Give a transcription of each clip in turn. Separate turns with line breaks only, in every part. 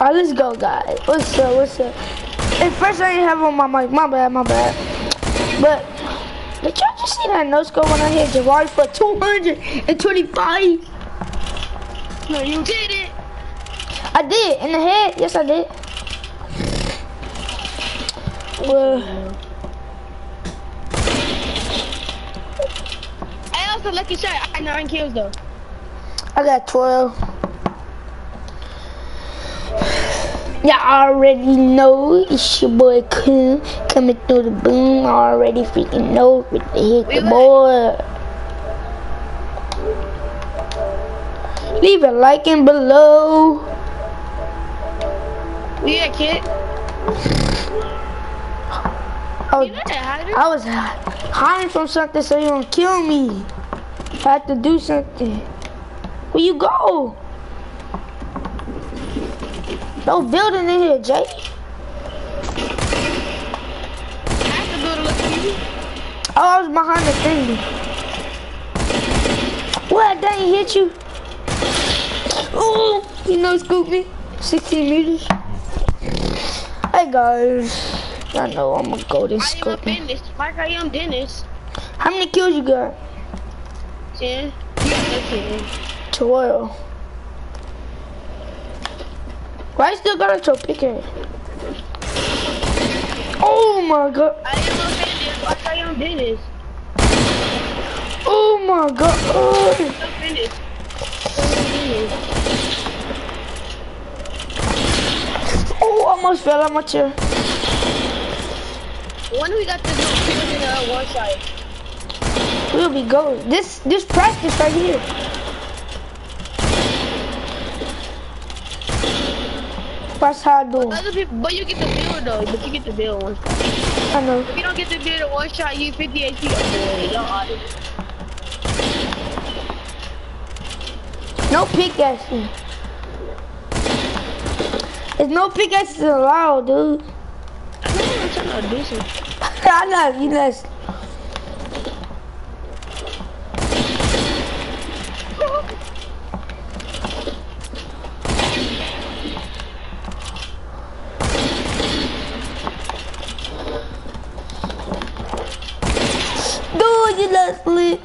Alright, let's go, guys. What's up? What's up? At first, I didn't have on my mic. My bad, my bad. But did y'all just see that no scope when I hit Jawari for 225?
No, you did it.
I did in the head. Yes, I did. Well,
I also lucky shot. I got nine kills though.
I got 12. Y'all already know it's your boy Coon coming through the boom. Already freaking know with the hit the boy. Leave a like in below.
Yeah, kid.
Oh,
You know that, Hyder?
I was hiding from something so you don't kill me. I had to do something. Where you go? No building in here, Jay.
I have to go to look at you.
Oh, I was behind the thing. What? That ain't hit you? Oh, you know, scoop me. 16 meters. Hey guys, I know I'm gonna go this
I am a
scoop.
Dennis. Like I am Dennis.
How many kills you got?
Ten. Yeah, ten.
12. Why you still got your picker? Oh my god.
I am a Dennis. Like I am Dennis.
Oh my god. Oh.
I'm.
Oh, almost fell out my chair.
When we got this in uh, one side.
We'll be going. This this practice right here. That's how I do.
Other people, but you get the bill though. But you get the bill one shot.
I know.
If you don't get the bill one shot, you 50 HP. Boy, y'all out of it.
No pickaxes. There's no pickaxes allowed, dude.
I'm trying to do something.
I know, you know. Dude, you not sleep.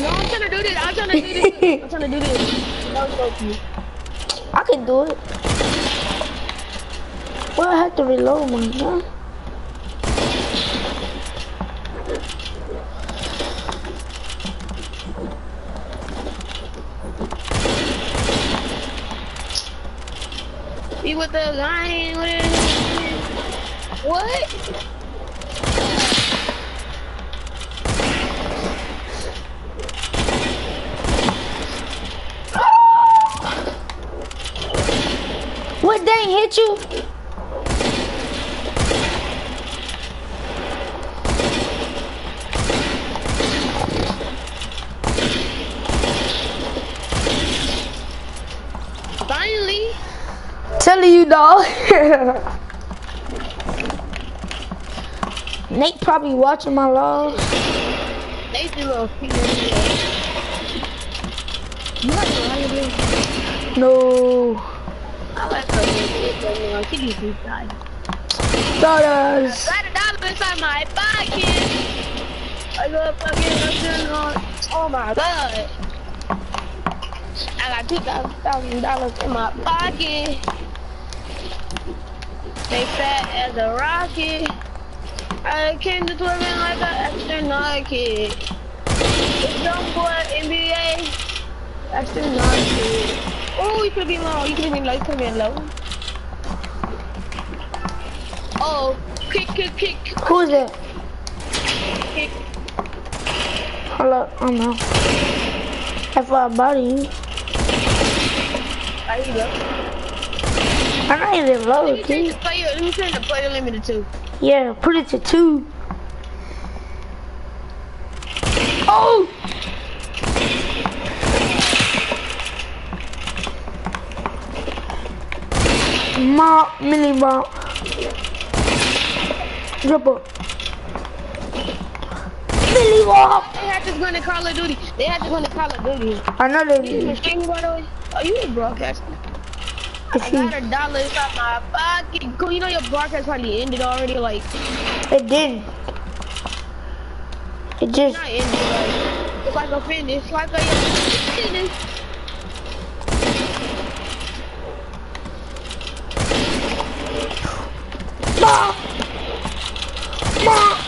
No, I'm trying to do this. I'm trying to do this. I'm trying to do this. That was so cute.
I can do it. Well, I have to reload my gun.
Be with the lion. What? is- What?
What, they hit you? Dog. Nate probably watching my logs.
They do little feet. You like the lion? dude?
No.
I like her. little bit, She needs to die.
Dollars.
Got a dollar inside my pocket. I got fucking on. Oh my god. I got two thousand dollars in my pocket. They fat as a rocket. I came to Twitter like an astronaut kid. It's young boy NBA. Astronaut kid. Oh, you could be low. You could be low. You could be low. Oh, kick, kick, kick,
Who is it?
kick.
Hold oh up. I don't know. If I body you.
There you go.
I'm not even low,
Let me change
dude.
the player. Let me change the player limited to.
Yeah, put it to two. Oh! Mop, mini mop. Drop up. Mini mop!
They had this gun in Call of Duty. They had this gun in Call of Duty.
I know they
from streaming by the way? Oh, you a broadcaster? I got a dollar inside my pocket. You know your broadcast probably ended already, like.
It didn't. It just.
Not ended, like. It's like a finish, like a finish.
Ma! Ma!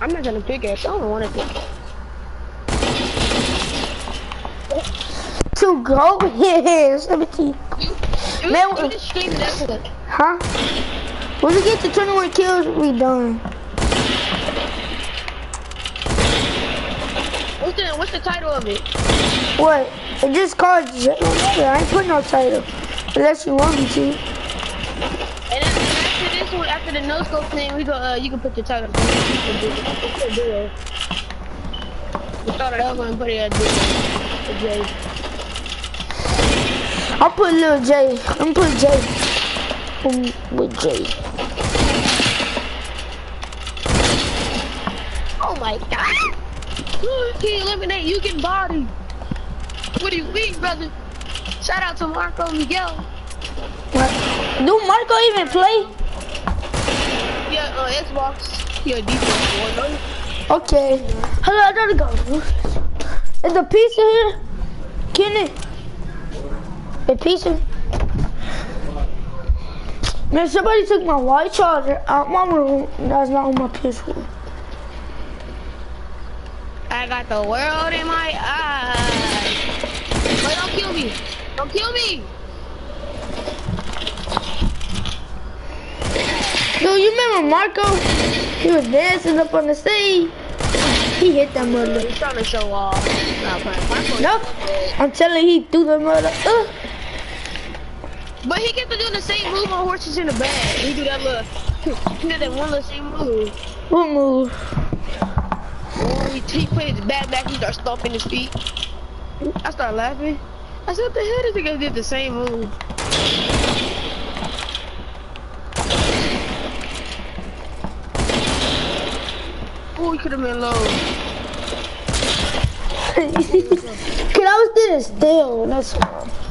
I'm not gonna pick it. I don't want to pick it.
Go? Yeah, 17.
You,
Man,
you just streamed that one.
Huh? When we get to 21 kills, we done.
What's the What's the title of it?
What? It just called I ain't put no title. Unless you want me to.
And then after this one, after the no scope thing, we go. Uh, you can put the title. You can do it. You can do it. We start it over and put it at the.
I'll put little J. I'm put J. Um, with J.
Oh my god! He eliminate you get body. What do you mean, brother? Shout out to Marco Miguel.
What? Do Marco even play?
Yeah, uh, Xbox. Yeah, defense one.
Okay. Hello, I gotta go. Is the pizza here? Kenny? The pizza? Man, somebody took my white charger out my room. That's not on my PS4.
I got the world in my eyes. Wait, don't kill me. Don't kill me.
Yo, you remember Marco? He was dancing up on the stage. He hit that mother.
He's trying to show off. Nah, playing. Marco-
Nope. I'm telling you, he threw the mother. Uh.
But he kept doing the same move on horses in the bag. He do that little, he did that one little same move.
What move?
Oh, he, he put his back back, he started stomping his feet. I started laughing. I said, what the hell? This nigga did the same move. Oh, he could have been low.
Cause I was sitting still. That's why.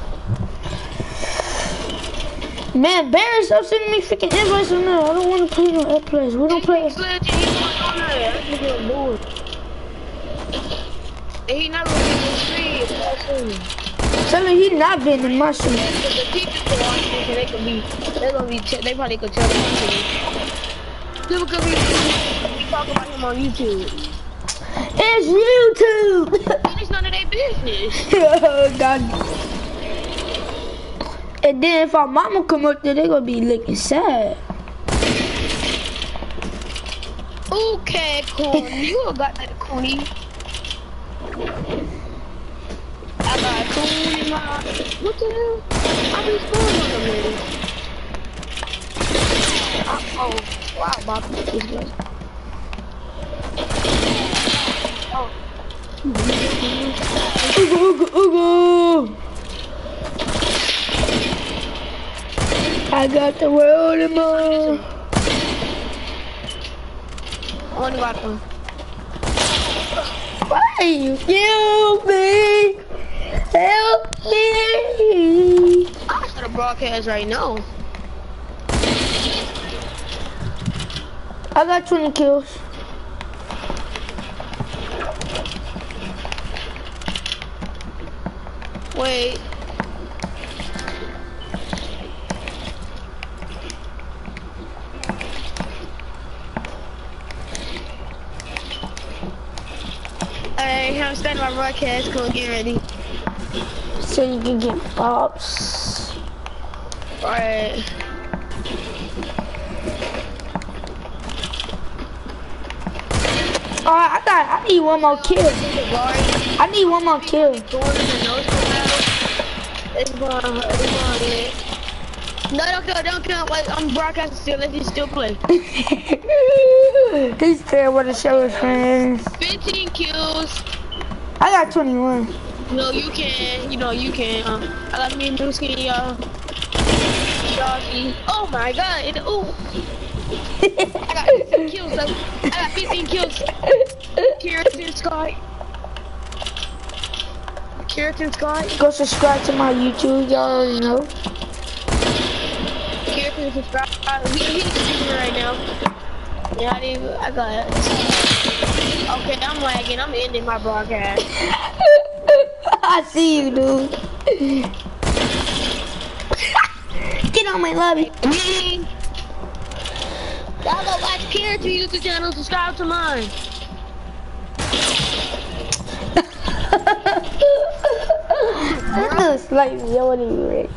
Man, Barry, stop sending me freaking invites on there. I don't want to play no that place. We don't play.
He wasn't on there. I think he was bored. And he never been in the him.
Tell him he not been in my street.
But the people can watch this and they can be, they're gonna be, they probably could tell people. People could be, we talk about him on YouTube.
It's YouTube.
It's none of their business.
oh God. And then if our mama come up there, they gonna be looking sad.
Okay, Coney. You got that, Coney. I got Coney in my, what the hell? I be spoiling on them lady. Uh oh. Wow, Bob. This guy. Oh.
Ooga, ooga, ooga. I got the world in my.
Only got one.
Why you kill me? Help me!
I should have broadcast right now.
I got 20 kills.
Wait. I'm starting my broadcast. Come on, get ready.
So you can get pops.
Alright.
Alright, I got I need one more kill. I need one more kill.
Going in the nose battle. It's going, it's going in. No, don't kill, don't kill. Wait, I'm broadcasting still. Let you still play.
He's with the show his friends.
15 kills.
I got 21.
No, you can. You know, you can. Um, I got me and skin, y'all. Doggy. Oh my god. Ooh. I got 15 kills, though. I got 15 kills. The sky. Keratin Scott.
Go subscribe to my YouTube, y'all already know.
Keratin subscribe. We he's streaming right now. Yeah, I didn't. I got it. Okay, I'm lagging. I'm ending my broadcast.
I see you, dude. Get on my lobby.
Y'all go watch Keratin YouTube channel. Subscribe to mine.
This dude's like, what Rick?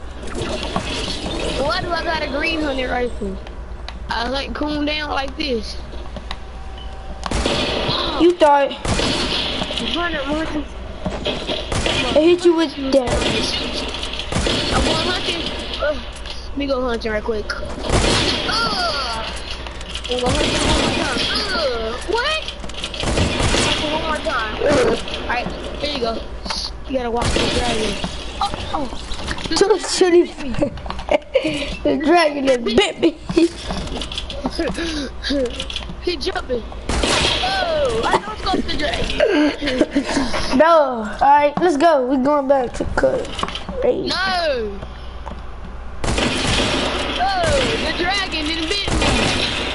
Why do I got a green hunting rifle? I like cool down like this.
You thought
Run it, run it.
I hit you with that.
I'm going hunting. Uh, let me go hunting right quick. Uh, I'm going hunting one more time. Uh, what? One more time. Uh, Alright, here you go. You gotta walk the dragon. Oh, oh.
Too silly. the dragon that bit me.
he jumping. I know it's going to the
no. Alright, let's go. We're going back to cut. Hey.
No! Oh, the dragon didn't beat me!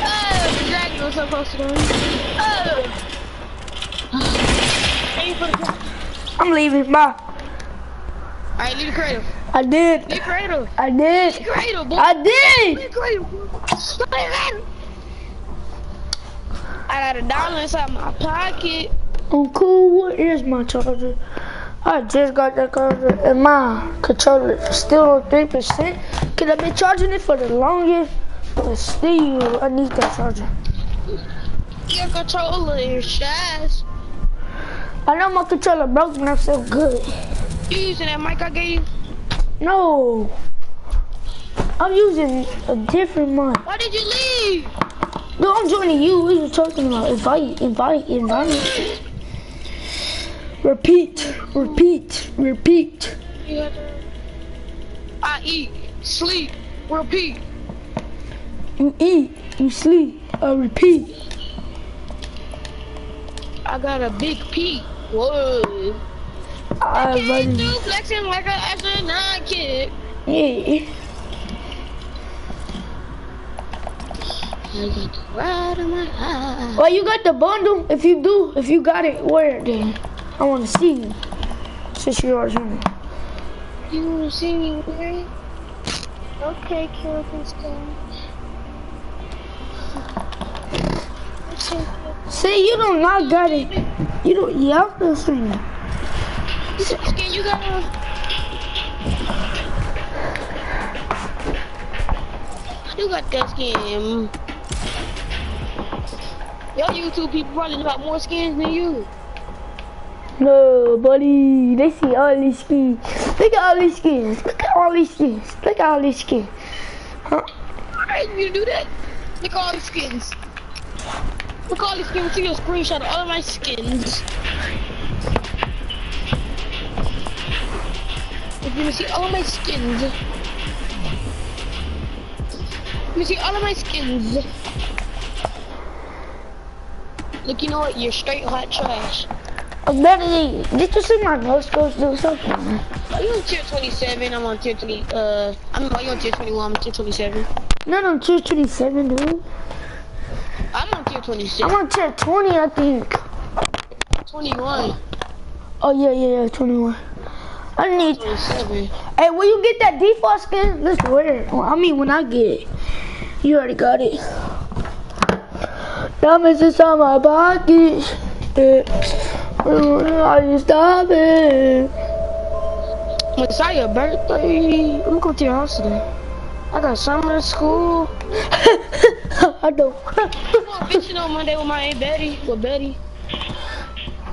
Oh, the dragon was so close to me. Oh! Aim for the dragon.
I'm leaving. Bye.
Alright, leave the cradle.
I did.
Leave the cradle.
I did.
Leave the cradle, boy.
I did.
Leave the cradle, boy. Leave the cradle. I got a dollar inside my pocket.
I'm cool. What is my charger? I just got that charger and my controller is still on 3%. Cause I've been charging it for the longest. But still, I need that charger.
Your controller is trash.
I know my controller broke and I'm so good.
You using that mic I gave you?
No. I'm using a different mic.
Why did you leave?
No, I'm joining you. What are you talking about? Invite, invite, invite. Repeat, repeat, repeat.
You got to- I eat, sleep, repeat.
You eat, you sleep, I repeat.
I got a big peak. Whoa.
I
Can't
run.
do flexing like an astronaut kid.
Yeah.
I got the ride on my eye.
Well, you got the bundle. If you do, if you got it, wear it then. I want to see you. Since you're already on.
You wanna see me wear it? Okay, Kelvin Stone.
See, you do not got it. You don't. Yeah, I'm see you.
You got one? You got that skin. Yo, YouTube people probably got more skins than you.
No, buddy. They see all these skins. Look at all these skins. Look at all these skins. Look at all these skins. Huh?
Alright, you do that. Look at all these skins. Look at all these skins. See your screenshot of all of my skins. If you see all of my skins. Me see all of my skins. Look, you know what? You're straight hot trash.
I'm you. Did you see my nose goes do something?
Are you on tier 27? I'm on tier 20. Uh, I'm are you on tier 21? I'm tier 27.
Not on tier 27, dude.
I'm on tier 26.
I'm on tier 20, I think.
21.
Oh, yeah, yeah, yeah, 21. I need.
27.
Hey, will you get that default skin? Let's wear it. I mean, when I get it. You already got it. Diamonds inside my. When are you stopping?
It's not your birthday, I'm going to your house today. I got summer school.
I don't.
I'm going fishing on Monday with my Aunt Betty. With Betty.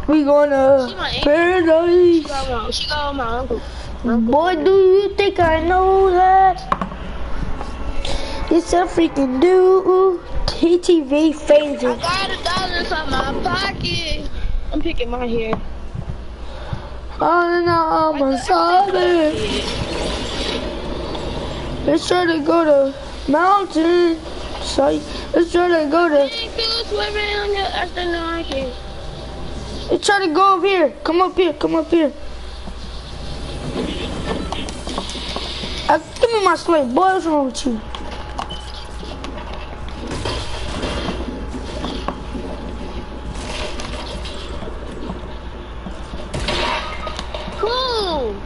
we gonna
She my
paradise.
She got my, she got my uncle.
Boy, do you think I know that? It's a freaking dude. TTV
phases.
I
got a dollar in my pocket. I'm picking my hair.
Oh no, I'm a solid. Let's try to go to mountain. Sorry, let's try to go to. Let's try to go up here. Come up here. Come up here. Uh, give me my slate, boy. What's wrong with you?
Cool.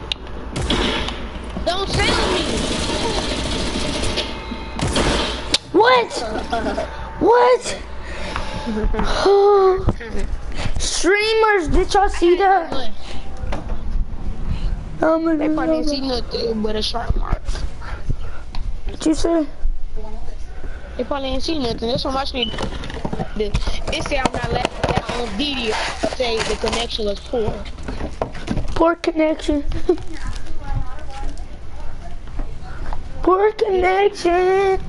Don't sell me.
What? What? Streamers, did y'all see that? Um,
They probably didn't see nothing but a sharp mark.
What you say?
They probably ain't seen nothing. That's what watch me. The, it say I'm not letting that on video. Say the connection was poor.
Poor connection. Poor connection.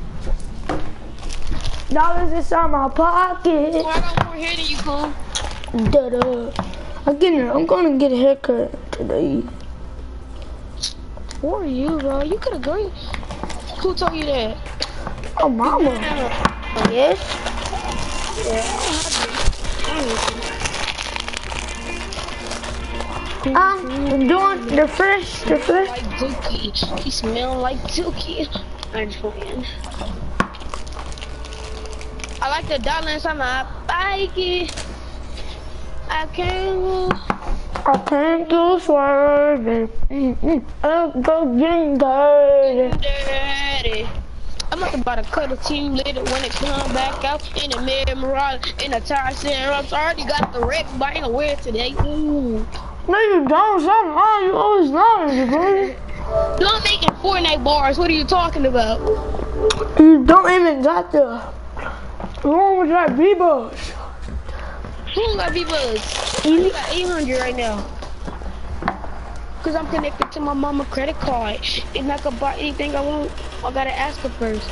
Dollars inside my pocket.
I got more hair than you, cool.
Da da. I'm getting. I'm gonna get a haircut today.
Who are you, bro? You could agree. Who told you that?
Oh, mama. Yes. Ah, I'm doing the first, the fresh.
Like Dookie. He smell like Dookie. I'm just playing. I like the dollar inside my bike. I can't
I can't do swerving. Mm-mm. I'm go getting dirty.
dirty. I'm about to buy the cutter team later when it come back out in the mirage in the tire center. I already got the wreck by the wear today. Ooh.
No, you don't. Something wrong. You always lying, you baby.
No, I'm making Fortnite bars. What are you talking about?
You don't even got the wrong with that V-Bucks.
Who got V-Bucks? I got 800 right now. Cause I'm connected to my mama credit card. And I can buy anything I want. I gotta ask her first.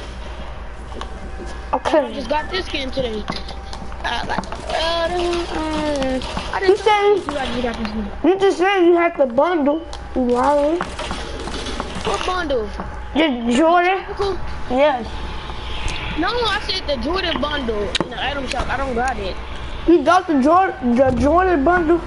Okay.
I just got this game today. I
You
didn't
say
you got, you got this skin.
you just said you had the bundle. You lying?
What bundle?
The Jordan? Yes.
No, I said the Jordan bundle in the item shop. I don't got it.
You got the Jordan, the Jordan bundle.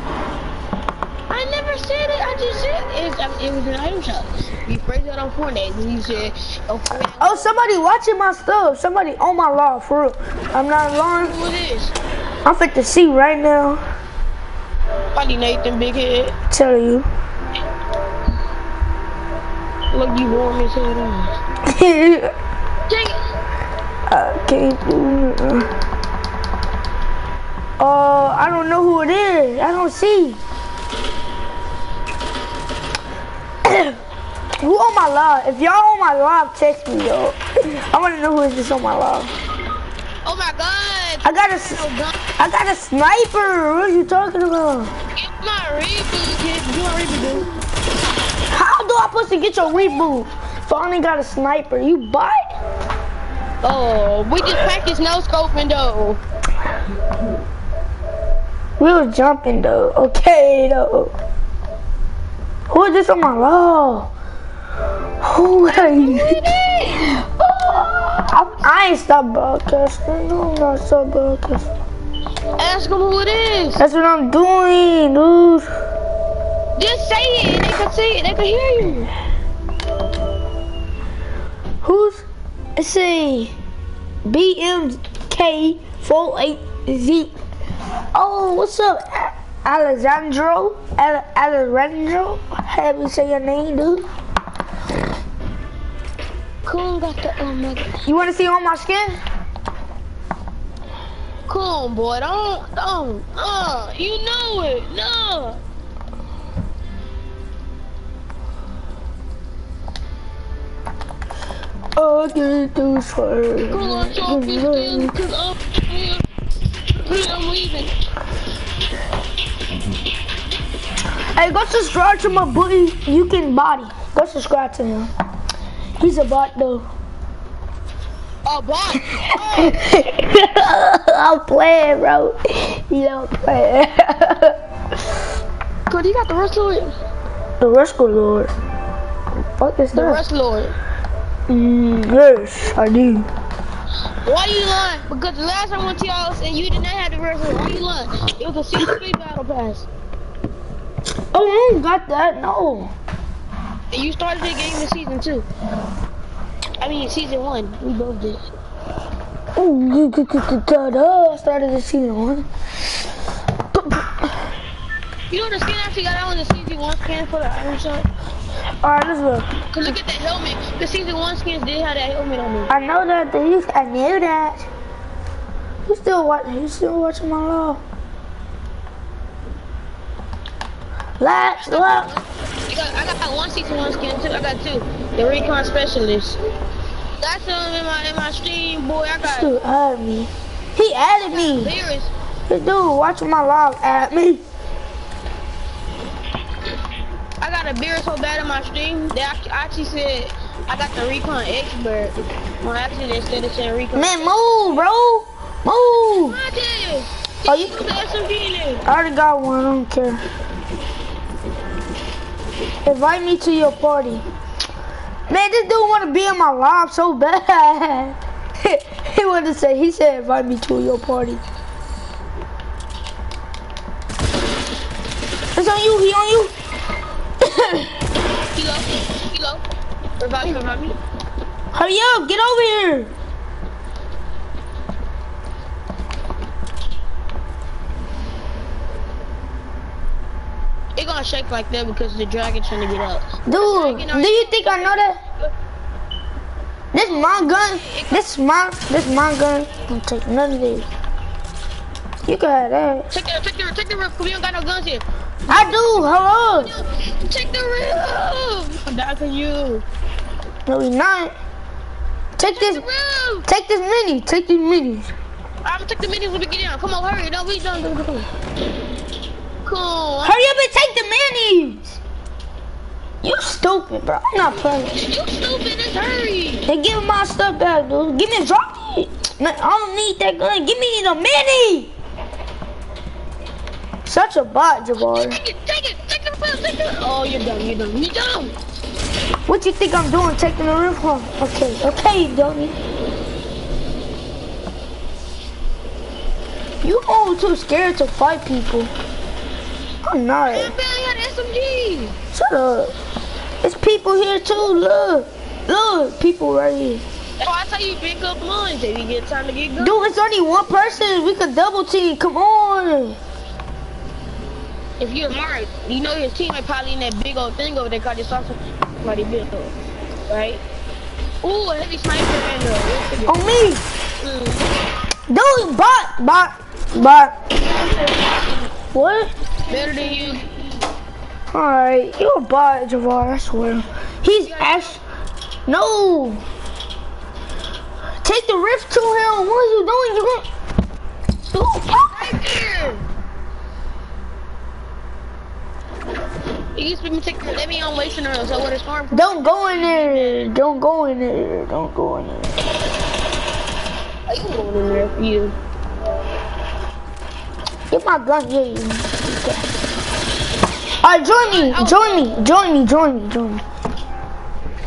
I never said it. I just said it. I mean, it was an item shop. You phrased it on Fortnite, and you said, "Oh, Fortnite,
Oh, somebody watching my stuff. Somebody on my law for real. I'm not lying.
who it is?"
I'm fit to see right now.
Probably Nathan Big Head.
Tell you.
Look, you warm as hell. on.
I
Dang it.
can't do it. Uh, I don't know who it is. I don't see. Who on my love? If y'all on my love, text me, yo. I want to know who is this on my love.
Oh my God.
I got a,
No. Oh
I got a sniper. What are you talking about?
Get my reboot, kid. Do my reboot.
How do I supposed to get your reboot? If I only got a sniper, you buy?
Oh, we just practice no scoping though.
We was jumping though. Okay though. Who is this on my wall? Who are you? I, I ain't stop broadcasting. No, I'm not stop broadcasting.
Ask them who it is.
That's what I'm doing, dude.
Just say it. They can see it. They can hear you.
Who's? Let's see. BMK48Z. Oh, what's up, Alessandro? Al- Alessandro? Have you say your name, dude?
Coon got the oh.
You want to see on my skin?
Coon boy, don't don't. Uh, you know it. No.
I get to swear.
Cool, I'm so pissed because I'm, I'm leaving.
Hey, go subscribe to my buddy. You can body. Go subscribe to him. He's a bot though.
Oh, boy.
I'm playing, bro. You don't play.
Good, you got the Rust Lord.
the Rescue Lord. Fuck is
The
that?
Lord.
Mm, yes, I do.
Why you lying? Because the last time I went to y'all and you did not have the Rust Lord. Why you lying? It was a 63 battle pass.
Oh, I don't got that. No.
You started the game in season two. I mean, season one. We both did.
Ooh. Oh, I started the season one.
You know the skin actually got out on the season one skin for the item shop?
Alright, let's go.
Cause look at that helmet. The season one skins did have that helmet on me.
I know that. They used, I knew that. You still watching? You still watching my law? Last, look.
I got, I got one season one skin too. I got two. The recon specialist. Got some in my in my stream, boy. I got.
Dude added me. He added me.
Lyrics.
Dude watch my live add me.
I got a beer so bad in my stream that I actually said I got the recon expert. On accident instead of saying recon.
Man, move, bro. Move. Oh, you?
Put the SMG.
I already got one. I don't care. Invite me to your party. Man, this dude want to be in my live so bad. he wanted to say, he said, invite me to your party. It's on you, he on you.
Kilo. Kilo. Revive me, revive me.
Hurry up, get over here.
It gonna shake like that because the dragon trying to get up.
Dude, do you think I know that? This my gun. This my, this my gun. Don't take none of this. You got that.
Take the, take the, take the roof. We don't got no guns here.
I do, hello.
Take the roof. I'm dying for you.
No, we not. Take
Take
this, take this mini, take these minis.
I'm gonna take the minis when we get down. Come on, hurry. No, we done. Come on. Cool.
Hurry up and take the minis. You stupid, bro. I'm not playing.
You stupid. Let's hurry.
Hey, give my stuff back, dude. Give me a drop I don't need that gun. Give me the mini. Such a bot, Jabbar.
Take it. Take it. Take the roof. Take the. Oh, you're done. You're done. You're done.
What you think I'm doing? Taking the roof home? Okay, okay, you dummy. You all too scared to fight people. I'm not.
Barely had SMG.
Shut up. It's people here too. Look, look, people right here.
That's why I tell you pick up lunch if you get time to get going.
Dude, it's only one person. We could double team. Come on.
If you're smart, you know your teammate probably in that big old thing over there called this also somebody built up, right? Ooh, a heavy sniper and uh,
On me.
mm,
Dude, bot, bot, bot. What?
Better than you.
Alright, you're a bot, Javar, I swear. He's ash. No! Take the rift to him! What are you doing? You're going. Dude,
Right there. You to me take let me on wasting her, so what is farm from?
Don't go in there! Don't go in there! Don't go in there.
I can go in there for you.
Get my gun, yeah, you. Alright, join me! Join me! Join me! Join me! Join me!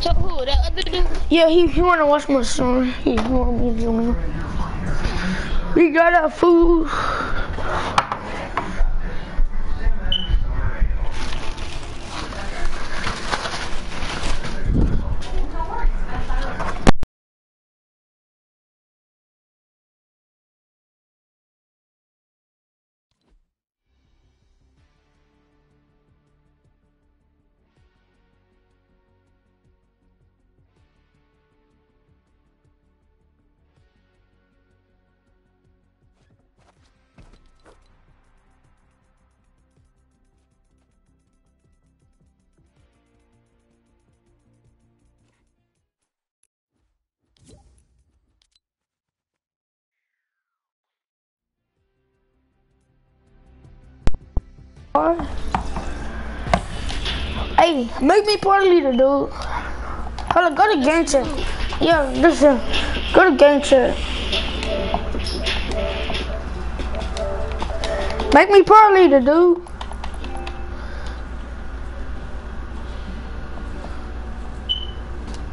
So who? That other dude?
Yeah, he, he wanna watch my son. He, he want me to join him. We got our food. Hey, make me party leader, dude. Hold on, go to game chat. Yeah, listen. Go to game chat. Make me party leader, dude.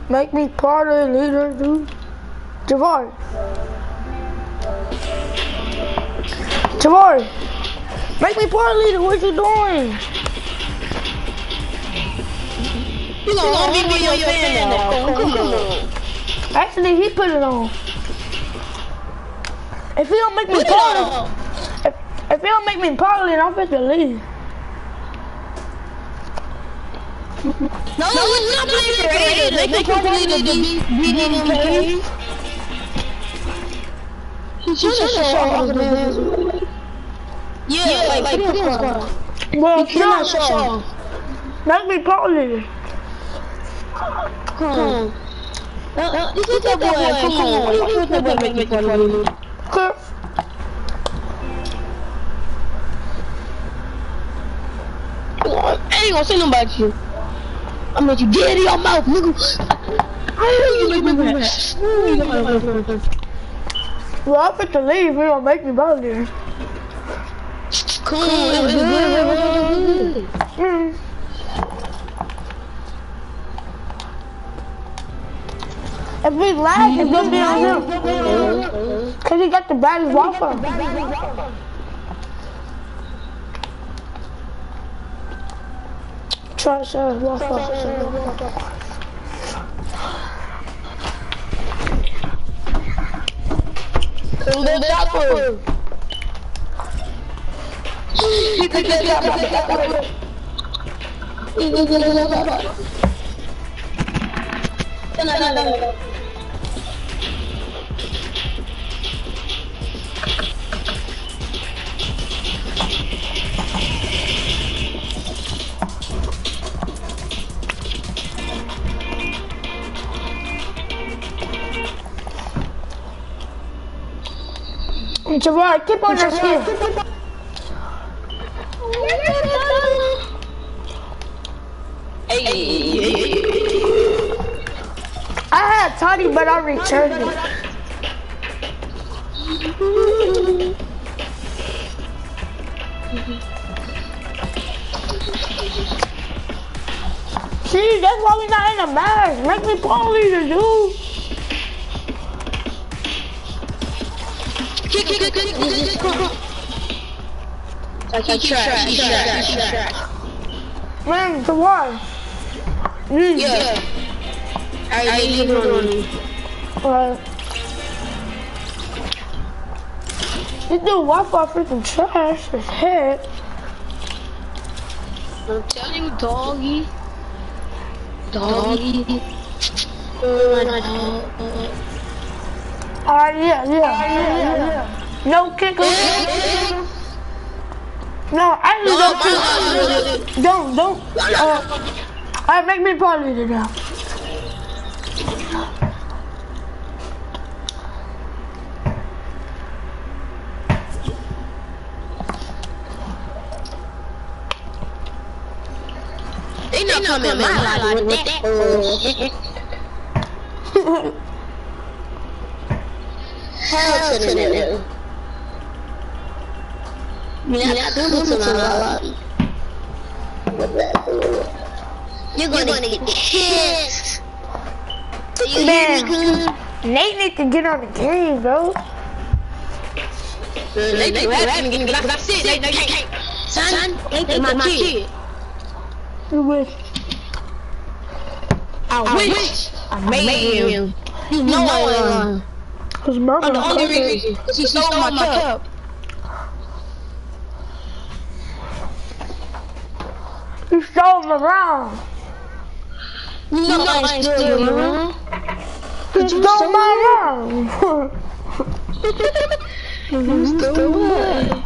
Make me party leader, dude. Javar. Javar. Make me party leader. What you doing?
You gonna be me your fan now. Come on.
Actually, he put it on. If he don't make me party, if, if he don't make me party, then I'm to leave.
No, no, we're not playing creative. They can probably do the BDM He should have shot his hands. Yeah, like, like put him on
Well,
He cannot
no,
show.
make me party.
Hmm. Uh, This is that boy. Come on. What do you think that boy make me party?
Okay.
I ain't gonna say nothing about you. I'm gonna let you get in your mouth, nigga. I hear you make me mad.
Well, I'm fit to leave. He don't make me party.
Come on, it was good. It was good.
If we lag, it's gonna be on him. Cause he got the baddest Wi-Fi. Try to say Wi-Fi.
The chopper. He took the chopper. He took the chopper. No, no, no, no.
Javard, keep on your skin.
Hey,
I had Toddy, but I returned it. See, that's why we not in a match. Make me poly to do.
kick, kick, kick, kick, kick, kick, kick. Trash, trash, trash.
Man, the? Mm.
Yeah. I leave it on.
Uh, this dude Wi-Fi freaking trash as heck.
I'm telling you, doggy. Doggy.
Uh, yeah, yeah, yeah, yeah. No kicker. No, I just don't. Don't, don't. Uh, I make me party to now.
They not coming in my life with that bullshit. Hell to the no. You're not doing to my life. With that bull. You're gonna get kissed. Do you hear me,
Man. Nate needs to get on the game, bro.
They they rapping again, but that's it. They they can't. Son, they my kid.
You wish.
I wish I made him. You know I am.
Cause mama
I'm the only reason. Cause he stole my cup.
You stole him around.
You know I ain't steal you, man.
You stole my round.
You stole mine.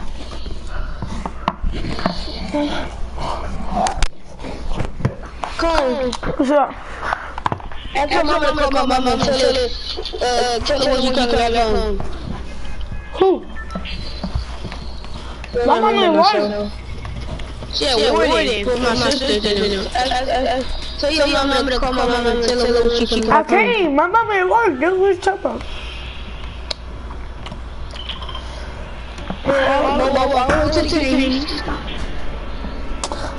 Come.
What's up?
I told my mama to call my mama tell her, uh, tell her when you coming back home.
Who? My mama at work.
Yeah, Warden put my sister in it. Tell your mama to call my mama and tell her when she can
I
come home.
came. My mama at work. That's what you talking about.
No, no, no, I want to take it.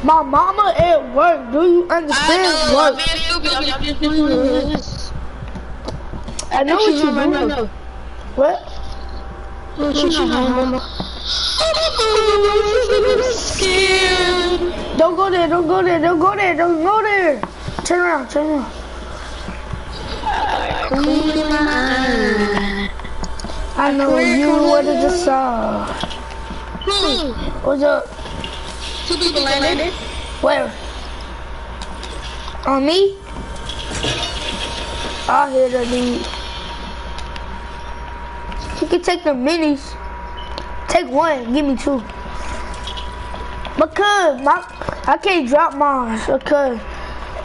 My mama at work. Do you understand
I'm
work?
being stupid. I'm being stupid.
I know what you
right
doing.
now.
What?
No, she's not home, mama.
Don't go there. Don't go there. Don't go there. Don't go there. turn around, turn around. I know you wanted the song.
Hmm.
What's up?
Two people landed.
Where? On me? I'll hit a dude. You can take the minis. Take one, give me two. Because my I can't drop mine because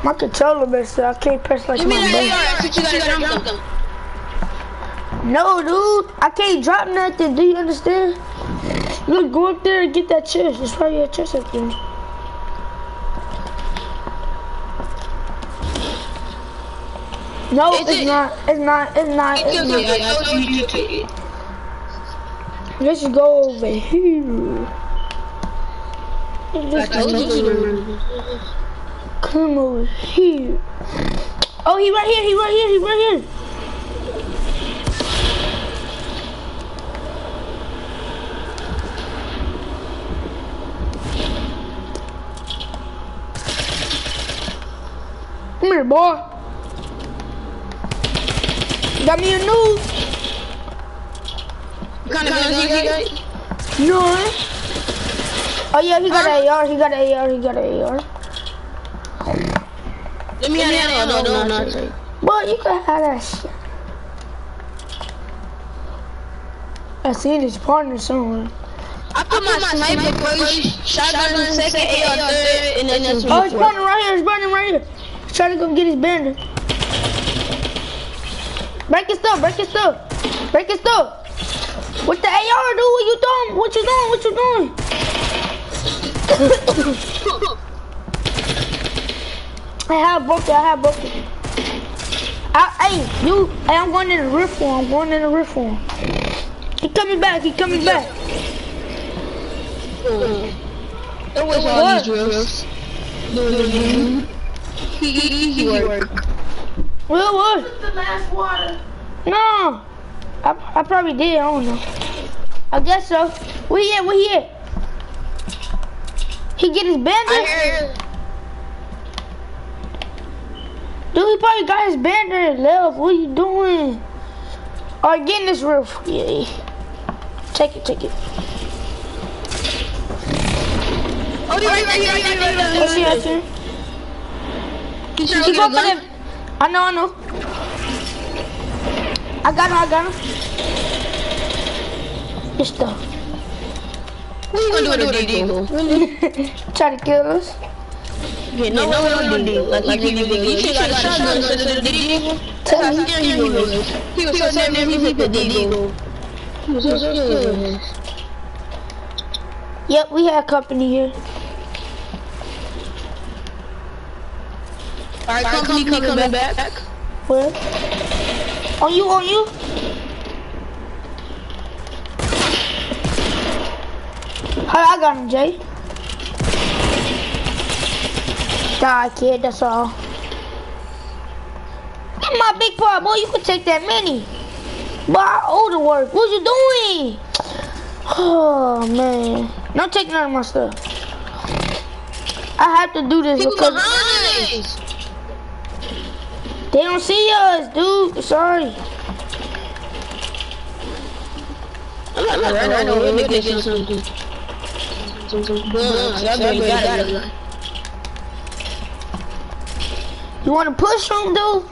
my controller messed up. I can't press like
Give me
my button.
What you gotta jump them.
No, dude, I can't drop nothing. Do you understand? Look, go up there and get that chest. There's probably a chest up there. No, it's
it?
not. It's not. It's not. It's
Just
not.
like I told you to it.
Let's go over here. Let's go. Come over here. Oh, he right here. He right here. He right here. Here, boy. Got me a new.
What kind of guns you got?
No. Oh yeah, he got an AR. He got an AR. He got an AR.
Let me have that. No, no, no, no.
Boy, you can have that shit. I seen his partner somewhere.
I put my sniper first, shotgun second, AR third, and then that's
Oh, his partner right here. His partner right here. He's trying to go get his bandit. Break his stuff. Break his stuff. Break his stuff. With the AR, dude. What you doing? What you doing? What you doing? I have both. I have both. I, hey, you. Hey, I'm going in the rift for him. I'm going in the rift for him. He coming back. He coming back.
That was all these drills. Mm-hmm. Work.
What what? the last water. No. I, I probably did. I don't know. I guess so. Where he at? Where he at? He get his
hear.
Dude, he probably got his bandit left. What are you doing? Alright, get in this roof. Yeah. Take it, take it.
Oh, yeah, right, right, right, right, right, right,
I see, I see.
You trying to
Keep
get a
up for
gun?
I know, I know. I got him, I got him. Just stuff.
What you gonna do with a deagle?
Try to kill us.
Yeah, no, no, no, no, no. Like, like you did. You should have got a shotgun instead of the deagle. That's
Tell
how
me.
scared he was. He was so scared he hit the deagle. He was so scared.
Yep, we had company here.
Alright, company coming back.
Where? On you, on you? Hi, I got him, Jay. Die, kid, that's all. Get my big part, boy. You can take that mini. Boy, I owe the work. What you doing? Oh, man. Don't take none of my stuff. I have to do this
People
because
behind us.
They don't see us, dude. Sorry.
I'm not right. I know we're something. Some some guns. I already got it.
You want to push him, dude?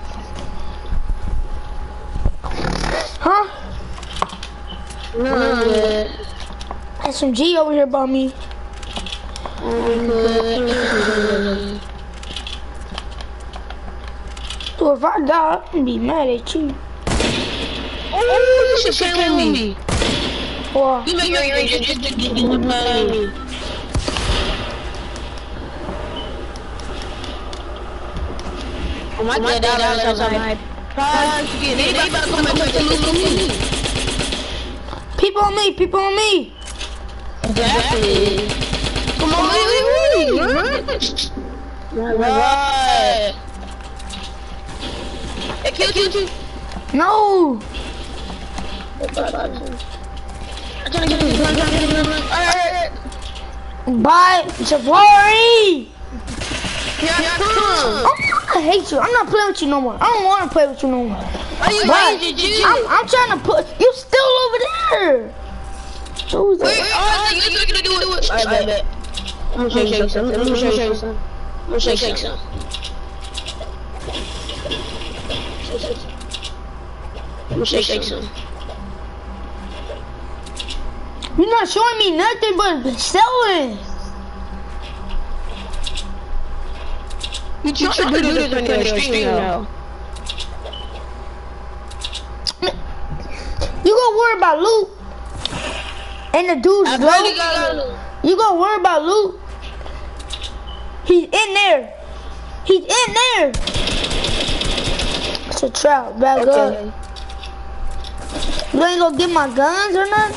Huh?
No, good.
There's some G over here by me.
I'm good.
So if I die, I'm be mad at you.
Oh, you should kill me.
Or
You make your range just to get the mad at me. Oh my god, that was my prize. They about to come and take a look at me.
people on me, people on me.
Exactly. Come on, wait, wait, wait. Right. It killed you.
No.
I'm trying to get trying to get this gun. Alright, alright.
Bye, Safari. I hate you. I'm not playing with you no more. I don't want to play with you no more.
Are you crazy,
I'm, I'm trying to put you still over there. Who's
Wait,
that?
alright, you gonna do it. Alright, bet, bet. I'm gonna show you something. I'm gonna show you something. I'm gonna show you something. I'm eh. you something.
You're not showing me nothing but selling.
You trying to do this on your stream now.
You gonna worry about loot? And the dude's
I
low? You gonna worry about loot? He's in there. He's in there. It's a trap. Back up. You ain't gonna get my guns or nothing?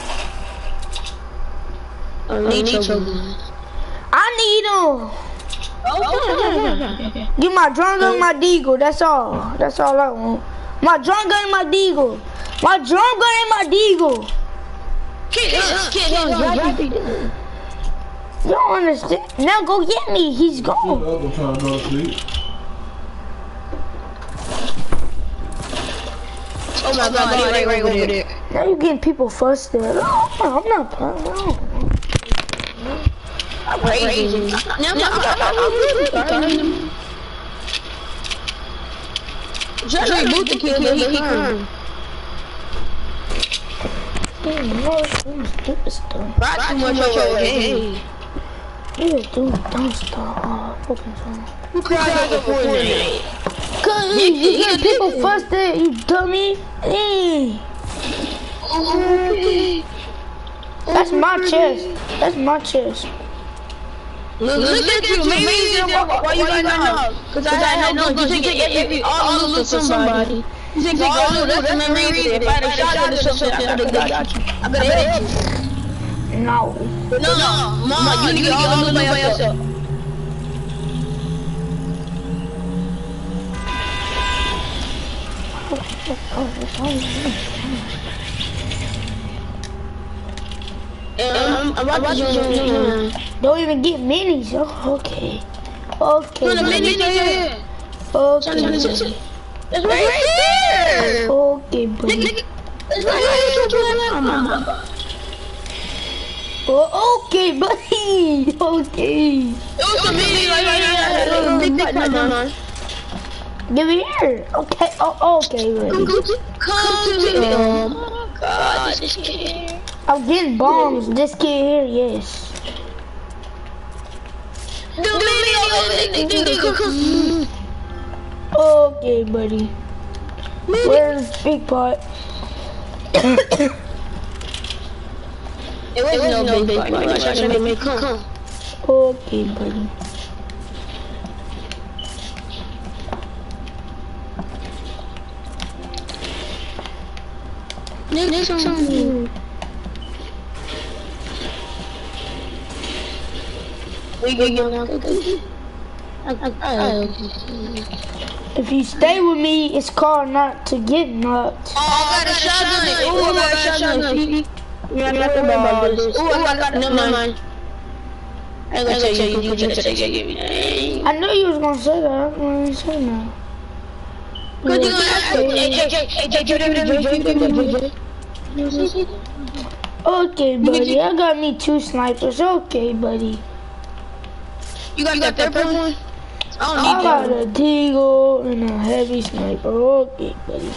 I need some.
I need them.
Okay.
Get my drum gun and my deagle. That's all. That's all I want. My drum gun and my deagle. My drum gun and my deagle.
Kid, kid,
You don't understand. Now go get me. He's gone.
Oh my god, buddy, right, right, right, right.
Now you're getting people frustrated. Oh, I'm not playing. No.
I'm crazy. No, no, no, I'm really Jerry boot the kid, he can come.
Dude, no, you stupid stuff.
Not too much of your game.
You just do dumb stuff all the fucking time.
Who cried over Fortnite?
Cause you, you get people frustrated, you dummy. Eh. That's my chest. That's my chest.
Look, look at you, maybe you why, why you got no? Cause I had no guns. You take every all the loot from somebody. You take all the loot. That's the main reason. If I had a shotgun or something, I could have got you. I could have hit you.
No.
No, no, mama, you need to get all the loot by yourself. I'm about to join.
Don't even get minis. Oh, okay. Okay.
No, the
buddy.
mini here.
Okay.
It's right there.
Okay, buddy.
It's right here.
Oh, okay, buddy. Okay.
It was a mini. Big, big, big, big,
Give it here. Okay. Oh, oh okay, buddy.
Come to me. Oh my god, this kid.
I'm getting bombs. This kid here, yes. Okay, buddy. Where's Big Pot?
It was no big fight. I tried to come.
Okay, buddy.
Next time. We.
If you stay with me, it's called not to get knocked.
Oh, I got a shotgun. Oh, I got a shotgun. See? We have to worry about this. Oh, I got no mind. I ain't gonna tell you. You can just give me.
I knew you was gonna say that. I'm gonna say no.
Cause you gonna ask me. Hey, Jay, Jay, hey, Jay, Jay, Jay, Jay, Jay, Jay, Jay, Jay.
Okay, buddy. I got me two snipers. Okay, buddy.
You got that purple one? I
I
don't
got
need that.
a deagle and a heavy sniper. Okay, buddy.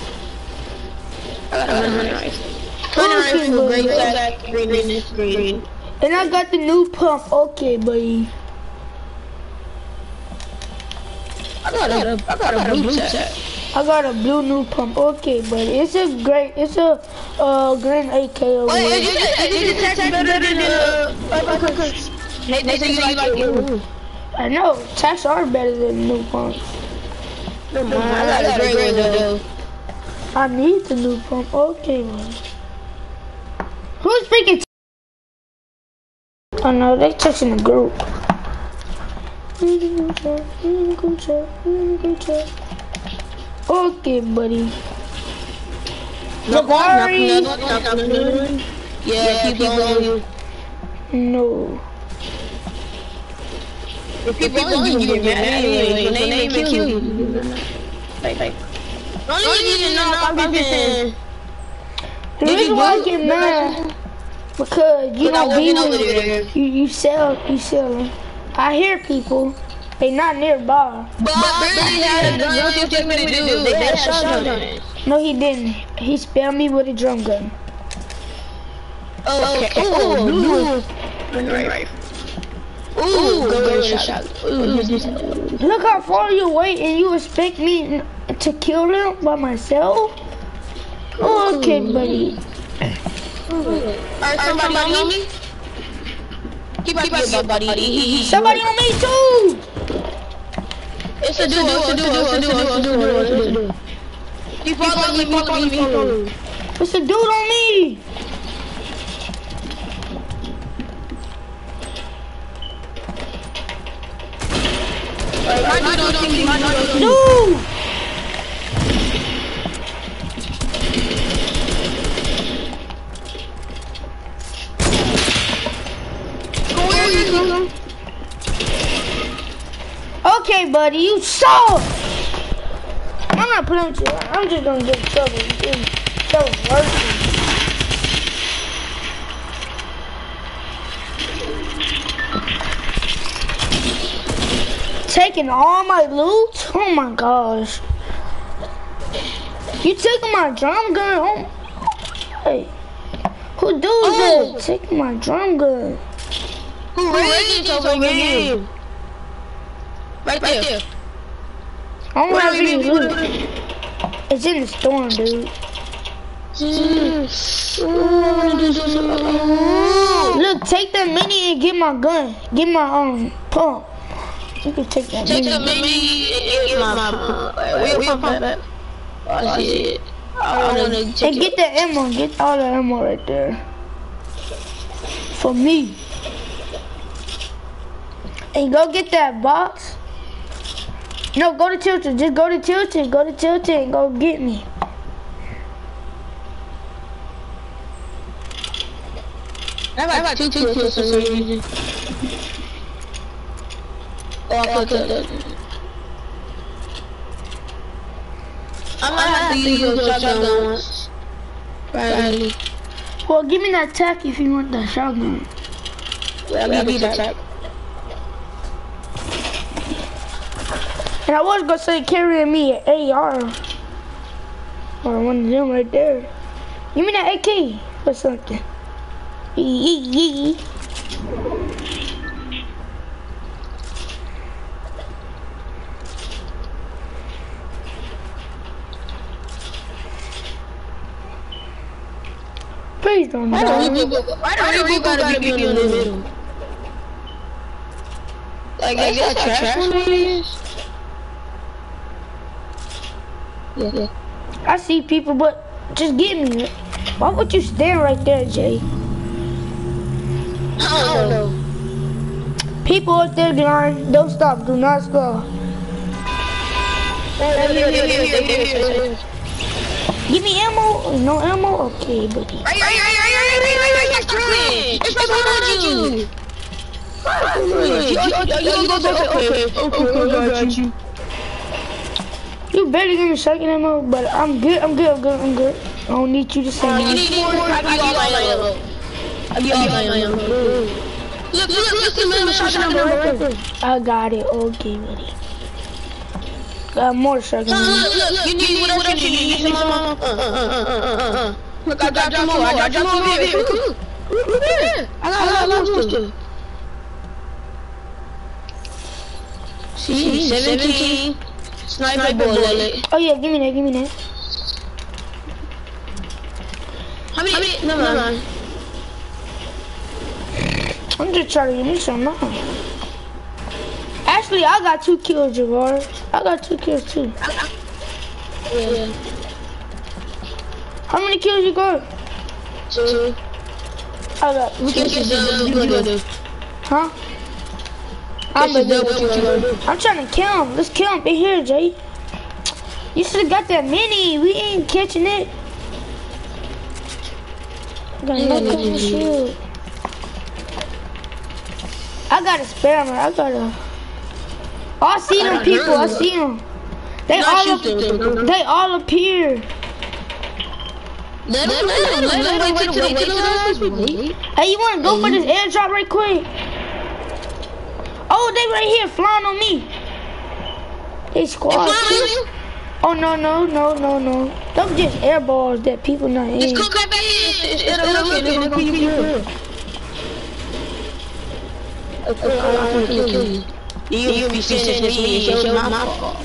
I got a hunter rifle. Hunter rifle, green flag, green, green, green.
And I got the new pump. Okay, buddy.
I got a, I got a blue set.
I got a blue new pump. Okay, buddy. It's a great. It's a uh green AK over
Wait,
here.
is it, is it attack better than the, they, they say you like it.
I know. Attacks are better than new pumps.
I got a great one though.
I need the new pump. Okay, buddy. Who's freaking? oh no, they texting the group. Okay, buddy. Jabari.
Yeah, keep going.
No.
If people only get mad anyway, when they even kill you. Like, like. Only reason know I'm beefing.
The reason why I get mad because you don't be with you, you sell you sell them. I hear people, they not nearby.
But Billy had a gun. What you expect me to do? They had a shotgun.
No, he didn't. He spammed me with a drum gun.
Oh, oh okay. Oh, blue. Oh, right. Ooh, go with a shotgun.
Look how far you away and you expect me to kill them by myself? Oh, okay, buddy.
Alright, somebody on me? Keep up your buddy.
Somebody on me too!
It's a duo, it's a duo, it's a duo, it's a duo, it's a duo. Keep following me, follow me, follow me.
It's a dude on me!
Dude
Okay, buddy, you saw! I'm not playing with you. I'm just gonna get in trouble. In trouble working. Taking all my loot? Oh my gosh. You taking my drum gun? Oh, hey. Who does
Oh.
that? Taking my drum gun.
Who raised it over game? Right there.
I don't
Where
have
are
any
you?
loot. It's in the storm, dude. Look, take that mini and get my gun. Get my um pump. You can take that
Take
mini.
the mini and get my pump. Where your pump at? Oh shit. I wanna
And
take it.
get the ammo. Get all the ammo right there. For me. And go get that box. No, go to Tilted. Just go to Tilted. Go to Tilted and go get me.
I got two kills for some reason. Oh, I put the... I might have to use your shotgun once. Finally.
Well, give me that tack if you want that shotgun.
Well, I'll give you that.
And I was gonna say carrying me an AR. Or oh, one of them right there. Give me that AK or something. Yee, yee, yee. Please don't
Why
die.
do people, why do people gotta be in the middle? Like, like that's how trash one is? Yeah, yeah.
I see people, but just get me. Why would you stand right there, Jay?
I don't know.
People up there behind, don't stop, do not stop. Give me ammo? No ammo? Okay, buddy.
Right, right, right, right, right, right, right, right, that's Korean. It's right behind you. You, you, you go to, okay, okay, I got you.
You better give me second ammo, but I'm good, I'm good, I'm good, I'm good. I don't need you to say
You
nothing.
need more, I you all my ammo. I you all my ammo. Look, look, look, the little shotgun right there.
I got it, okay, buddy. Got more second
Look,
ammo.
look, look, look, you need what else you need? You need some? Uh, uh, uh, uh, uh, uh. Look, I dropped some more, I dropped some more over here. Look, look, look, look. I got a lot more See, 17. Sniper bullet.
Oh yeah, give me that, give me that.
How many? How many? Never mind.
I'm just trying to give me some now. Actually, I got two kills, Javar. I got two kills too.
Yeah.
How many kills you got?
Two.
I got
We can just do what you gonna do.
Huh?
I'm
I'm,
gonna do
a,
what you gonna do.
I'm trying to kill him. Let's kill him. Be here, Jay. You should have got that mini. We ain't catching it. Got
Yeah,
nothing
yeah,
to
yeah.
shoot. I got a spammer. I got a. I see them people. I see them. They all up, they all appear.
Let let let
Hey, you wanna go for this airdrop right quick? Oh, they right here flying on me. They squad. Oh no no no no no! Those just air balls that people not in.
Just come back in instead of looking. They're gonna kill you. You be saying this me, it's my fault.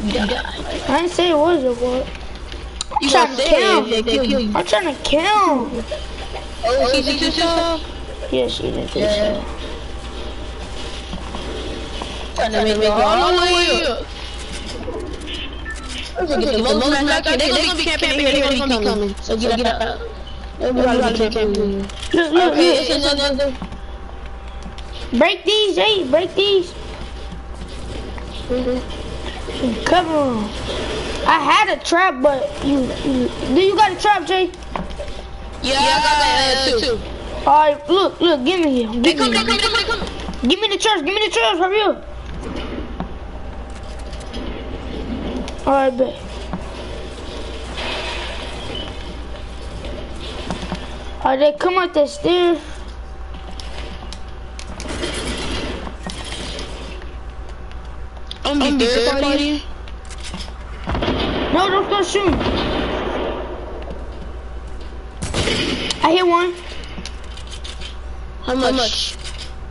I didn't say it was your fault. I'm trying to kill. I'm trying to kill.
Oh, she did yourself?
Yeah, she did this.
Trying to make me go all the way up. Get the most back They're gonna be camping here. They're gonna be coming. So get up. Everybody be camping. Okay, it's another.
Break these, Jay. Break these. Come on. I had a trap, but you, you do you got a trap, Jay?
Yeah, I got that uh, uh, too.
All right, look, look, give me here.
They
Give
come,
me,
they come, they come, they come.
give me the church. Give me the church. Hurry up. All right, bet. All right, they come up the stairs.
I'm gonna be third party.
No, don't start shooting. I hit one.
How much?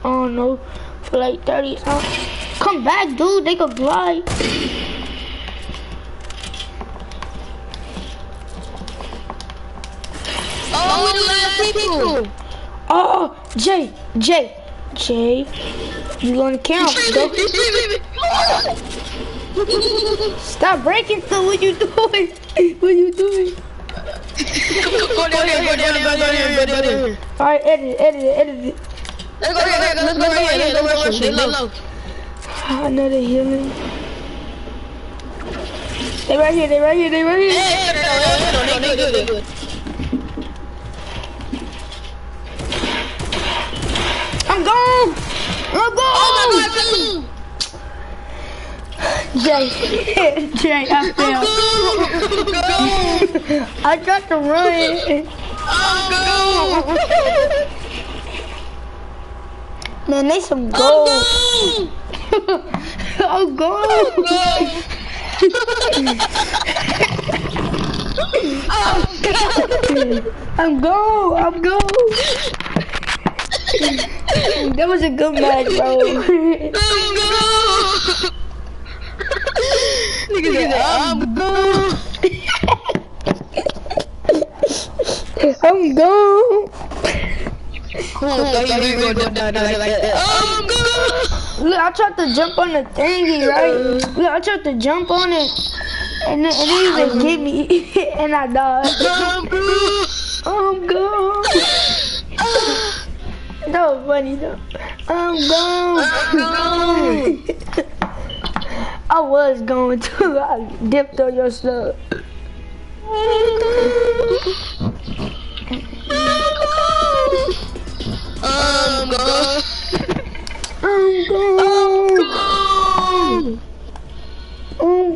Oh no, for like 30. Uh, come back, dude. They could glide.
Oh, people.
Oh, Jay, Jay, Jay. you on the count? Go. Stop breaking stuff. What you doing? What you doing?
Go go go go.
All right, edit it, edit it, edit it.
Let's go let's go right here, let's go rush them. They low.
Another healing. They right here. They right here. They right here.
Hey, no, they good, they good.
I'm gone. I'm gone.
Oh my god,
Jay, Jay, I failed.
go!
I tried to run.
Oh,
Man, they some
go!
gold.
Oh,
I'm gone.
go!
I'm gone. I'm gone. That was a good match, bro.
Oh, go! Nigga said, I'm go!
I'm gone.
Come on, so you really go down there like that. I'm go!
Look, I tried to jump on the thingy, right? Look, I tried to jump on it, and then, and then even get me, and I died.
I'm go!
I'm gone. That was funny though. I'm gone.
I'm gone.
I was going to. I dipped on your stuff.
I'm go!
I'm gone. I'm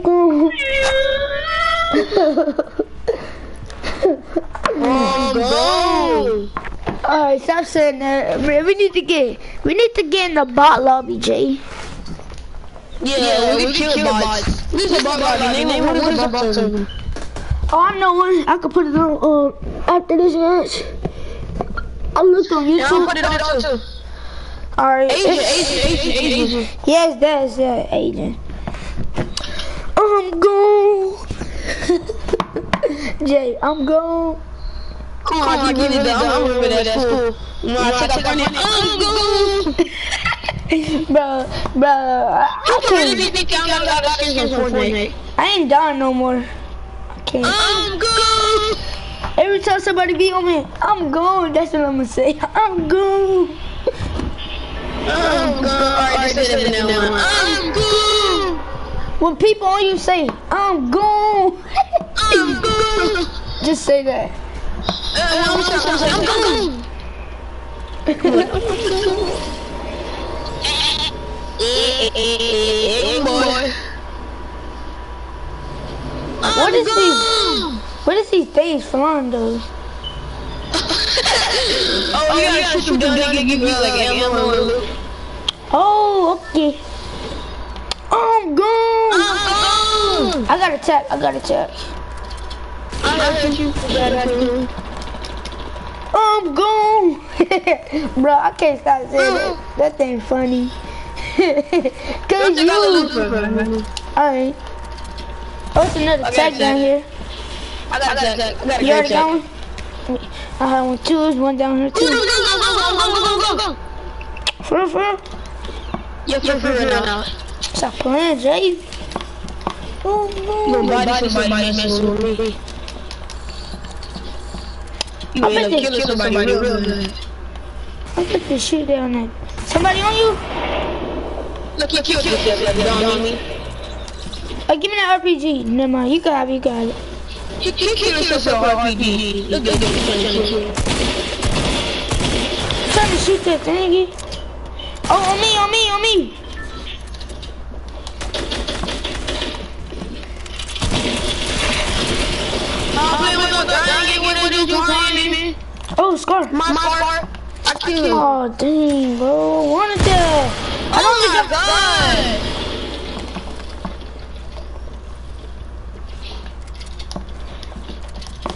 gone.
I'm go!
Alright, stop saying that. Man, we need to get we need to get in the bot lobby, Jay.
Yeah, we, can kill bots. This is a bot lobby. Name what is a bot server?
Oh, I know one. I could put it on uh, after this match. I looked on
Yeah, I'll
YouTube.
put it on too.
Alright.
Agent, agent, agent, agent.
Yes, that's that agent. I'm gone. Jay, I'm gone.
On, I keep really down. I remember that. That's cool. When I off my name, I'm go!
Bruh, bruh, I, I
You can really
can't.
be thinking I'm of skins on Fortnite.
I ain't dying no more. I can't.
I'm go!
Every time somebody be on me, I'm gone. That's what I'm gonna say. I'm gone.
I'm go! Alright, just say that. I'm go!
When people on you say, I'm gone.
I'm go!
Just say that.
I'm sorry, I'm go! boy.
What is these? What is these things flying though?
oh, oh, you gotta shoot them down to give you like ammo and loot.
Oh, okay. I'm gone.
I'm gone.
I got attack. I got attack.
I heard you.
I'm gone. Bro, I can't stop saying that. That thing funny. Cause you. Alright. Oh, it's another attack down here.
I got attack. I got
You already got one? I have one too. There's one down here too.
Go, go,
too.
go, go, go, go, go, go, go.
For real, for real?
Yeah, for for real now.
Stop playing, Jay. Oh,
Your
no.
body somebody messing with me. You
I
end
bet
up killing
kill
somebody real good.
I put this shit down there. Somebody on you?
Look, you killed yourself, you don't me.
Oh, give me that RPG. Never mind. You got it. You got it.
You killed yourself with RPG. Look at you.
trying to shoot that thingy. Oh, on me, on me, on me. Oh, Oh, Scar.
My. I killed him.
Oh, dang, bro. Wanted that. I don't
Oh
think
my
I...
god!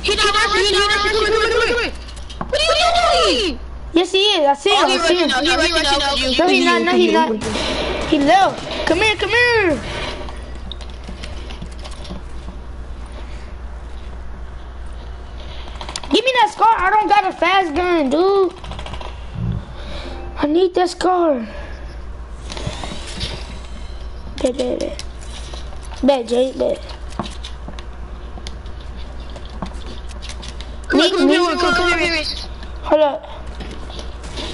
He not rushing, he not rushing, come here, come here, come here. What are you doing?
Yes, he is. I see him.
Oh,
I
he
see
rushing
him.
he rushing now.
No, he
you,
not. No,
you,
he
you.
not. He left. Come here, come here. Give me that scar. I don't got a fast gun, dude. I need that scar. Bet, bet, bet. Bet, Jay, bet.
Come here, come here, come come here.
Hold up.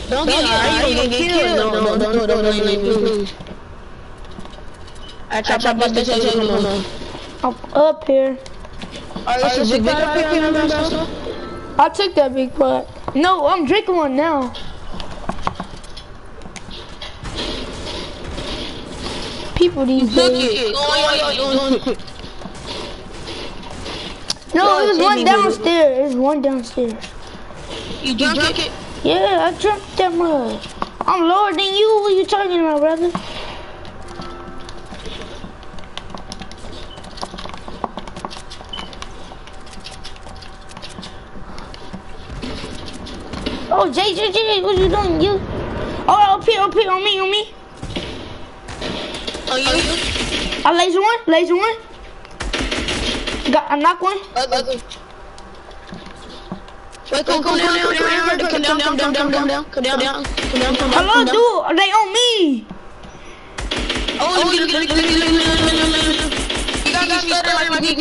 Don't get hurt, you gonna get killed. No, no, don't, don't, don't, don't, please. I try to bust this shit, no, no.
I'm up here.
Alright, this is a big up here, Master.
I took that big pot. No, I'm drinking one now. People these days. No, it. was
no, there's one
downstairs. There's one downstairs.
You drank, you it? it?
Yeah, I drank that much. I'm lower than you. What are you talking about, brother? Oh, Jay, what you doing? You? Oh, up here, up here, on me, on me.
Oh, you?
I laser one, laser one. Got, I knock one.
Other. Wait, come, come down, come down, come down, come down, come down, come down, come down, come down, come down, come down.
Hello, dude. They on me.
Oh, look, look, look, look, look, look, look, look, look. You got that stutter like my DQ.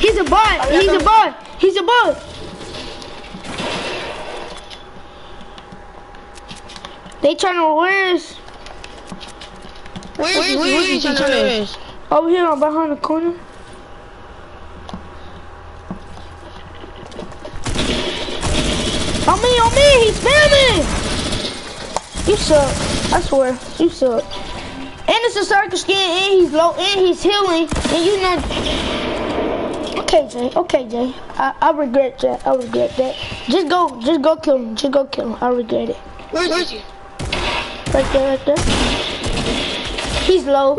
He's a bot. He's a bot. He's a bot. They trying to where's
Where's, where's, where's he trying to rest?
over here on behind the corner. On me, on me, he's spamming! You suck. I swear, you suck. And it's a circus skin, and he's low, and he's healing, and you not. Okay, Jay. Okay, Jay. I, I regret that. I regret that. Just go, just go kill him. Just go kill him. I regret it.
Where's, where's he?
Like that right there. He's low.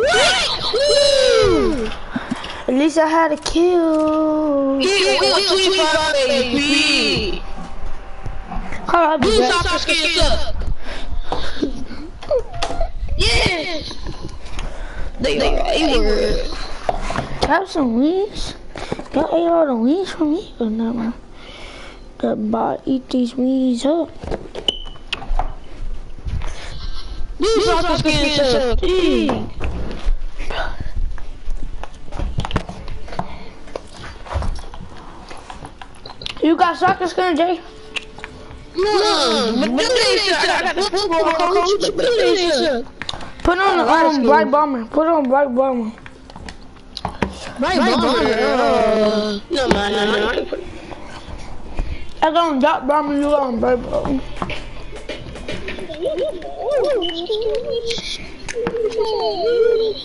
At least I had a kill. Alright,
Who's Sasuke suck. Yes! They, they are angry.
Have some wings. Y'all ate all the wings from me? But never. buy, eat these wings up.
Blue soccer skin suck. Gee.
You got soccer skin, Jay?
No, but blue they suck. I got the football coach, but blue they suck.
Put on the um,
skins.
Brite Bomber. Put on black bomber.
Right, bomber. Uh, no, man, no, no.
I got on dot bomber. You got on Brite Bomber.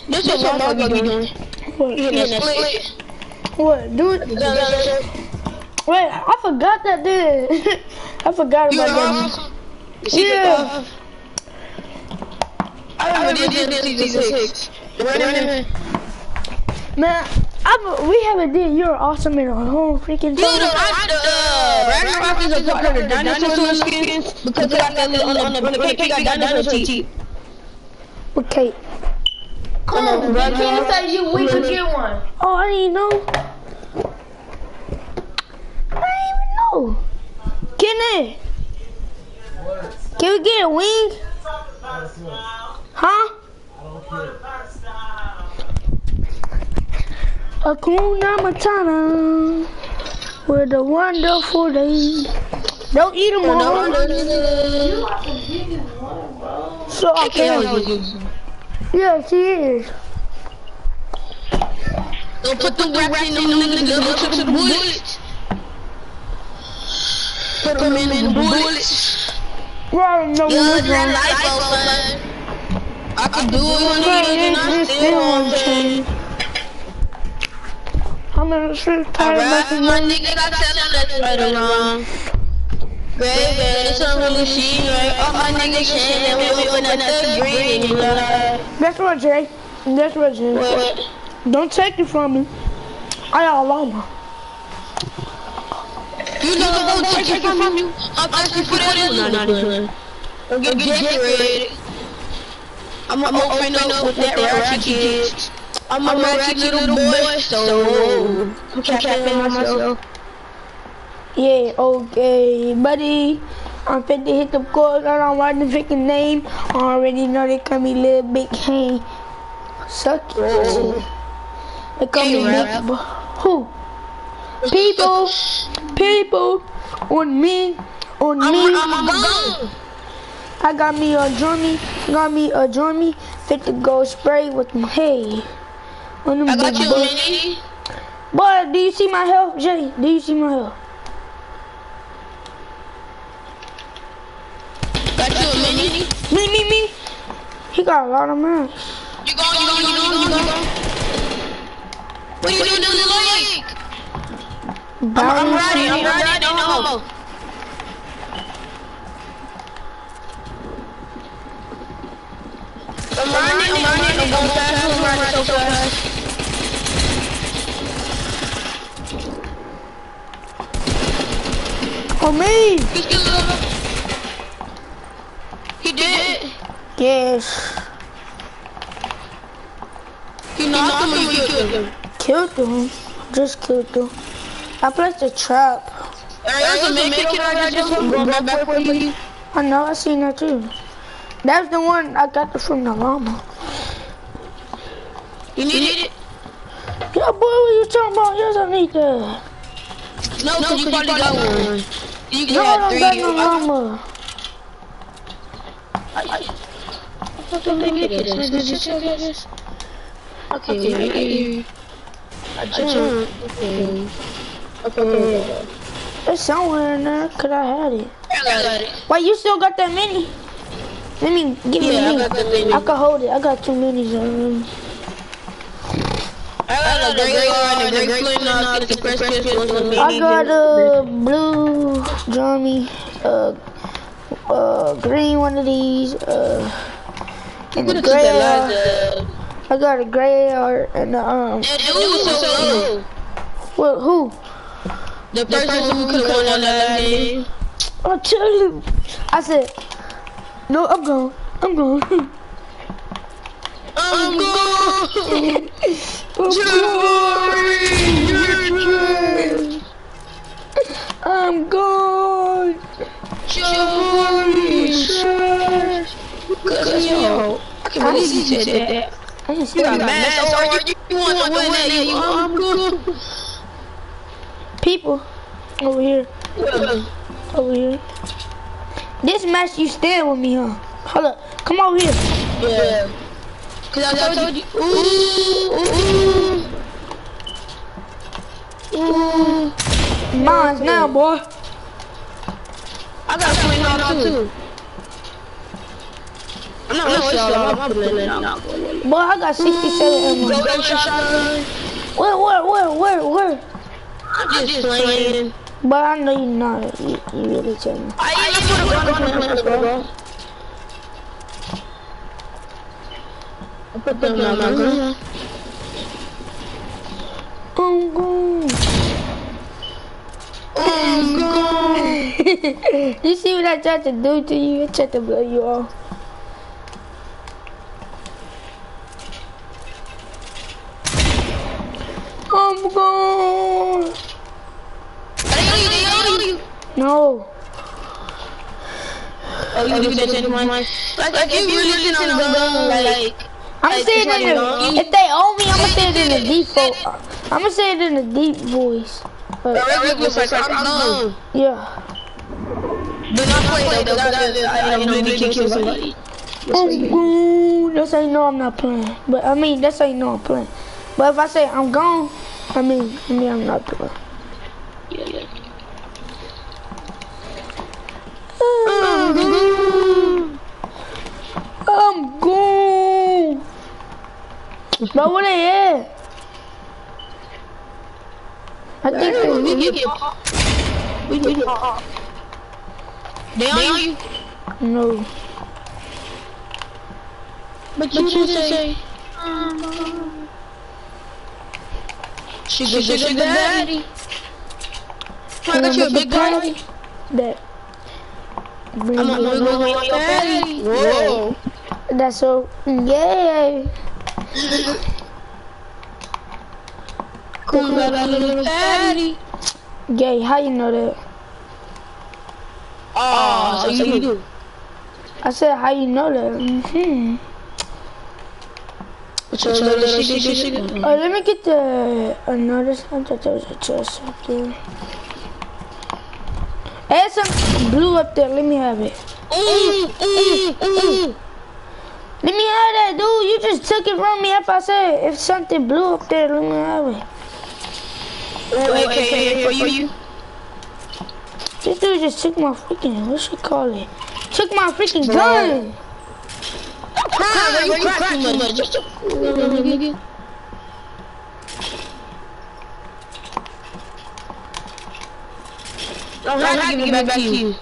This is what I'm doing.
What?
You in a split.
What? Do it. Wait, I forgot that did. I forgot
You
about that. Yeah.
I did this season six.
Man, I, we haven't did You're Awesome in a whole freaking
You know,
time.
I, the Ragnarok is a part of the dinosaur skins because they got that on the, on the, on the cake, they got dinosaur teeth.
Okay.
Come on, brother.
say you we could get one.
Oh, I didn't know. I didn't even know. Can it? Can we get a wing? Huh? Hakuna Matata. With a wonderful day. Don't eat them all. So I can. Yeah, she is.
Don't put the rap in them niggas, they'll took the bullets. Put them in the bullets.
Don't know
Yeah, that life, son. I could do it when and I still
still
won't
won't
change.
change. I'm in the street tired of
Alright, my nigga got telling us right or wrong. Great, man, it's a really shit, right? All my niggas shit, and we open up the green, you know.
That's what, Jay. That's what, Jay.
What?
Don't take it from me. I got a llama.
You know, don't take it from you. I'm asking for that in. No, no, no. Don't get decorated. I'm gonna open up with that ratchet kid. I'm a ratchet little boy, so I'm capping myself.
Yeah, okay, buddy. I'm fit to hit the court. I don't want the freaking name. I already know they call me Little Big Cane. Suck it. They call me Big. Bo- Who? People. People. On me. On me.
I'm, I'm gone.
I got me a drummy, got me a drummy, fit to go spray with my hey. On
I got you mini.
Boy, do you see my health, Jay? Do you see my health?
Got you mini.
Me, me, me. He got a lot of man.
You go, you go, you go, you go. What are you doing to the leg? I'm, I'm ready, I'm ready, no homo. I'm running, I'm running, I'm going fast, I'm running so fast.
Oh, me.
He's still alive. He did.
Yes.
He knocked him or you killed him.
Killed him. Just killed him. I placed a trap.
There's a make it I just going back for you.
I know, I seen that too. That's the one I got it from the llama.
You need it?
Yeah, boy, what you talking about? Yes, I need that.
No, because you probably got one. You can
No, I
have
don't
three.
got no
I-
llama.
Okay. I jumped. Okay. Okay.
It's somewhere in there, cause I had it.
I got it.
Wait, you still got that mini? Let me give me
Yeah, I got the.
I can hold it. I got two minis already.
I got a one, a gray flint knock, it's a fresh fish, one of
I got a blue drummy, uh, uh, green one of these, uh, and a gray. Uh, I got a gray AR and a, um.
Dude was so low.
What? Who?
The person who could have won on that game.
I tell you. I said, no, I'm gone. I'm gone.
I'm going gone.
I'm gone.
Cause yo, I can believe you said that.
I just
You got
that.
mad, so you, you want to win that, you I'm good.
people over here, over here. This match you stand with me, huh? Hold up, come over here.
Yeah. Cause I told you, ooh, ooh, ooh.
Mine's now, boy.
I got a swing off too. I'm not with y'all. I'm pulling it out.
Boy, I got 67 ammo.
Go go shotgun.
Where, where, where, where, where?
I'm just playing.
But I know you're not. You, you really tell me.
I even put a gun on the bro. I put them on my gun.
I'm gone.
I'm gone.
you see what I tried to do to you? I tried to blow you off. I'm gone. No.
Oh, you do that in my Like, if you really listen to gun, like,
I'm
Like,
saying it in the, if they owe me, I'm gonna say it in the deep voice. I'm gonna say it in the deep voice. But,
regular voice, like, I'm gone.
yeah.
Do not play though, because I, I, I know you can kill somebody.
I'm gone. That's how you know I'm not playing. But I mean, that's how you know I'm playing. But if I say I'm gone, I mean, I mean I'm not playing.
Yeah, yeah.
I'm gone. I'm gone. Bro, where? I think they
We can get We can get They on you?
no.
But you didn't say. Sugar, sugar, sugar daddy. I got you a big daddy.
That.
I'm not gonna go on your daddy. Whoa.
That's so yay.
Cool, got a little daddy.
Gay, how you know that?
Oh, so you do.
I said how you know that? Mm-hmm.
So little sugar, sugar.
Oh, let me get the another. I thought there was a chest up there. There's some blue up there. Let me have it.
Ooh, ooh, ooh.
Let me have that, dude. You just took it from me. If I said if something blue up there, let me have it.
Wait, wait, wait, for you.
This dude just took my freaking. What should call it? Took my freaking gun.
Crying, you cry too much. Just Don't have to give it back to you.
You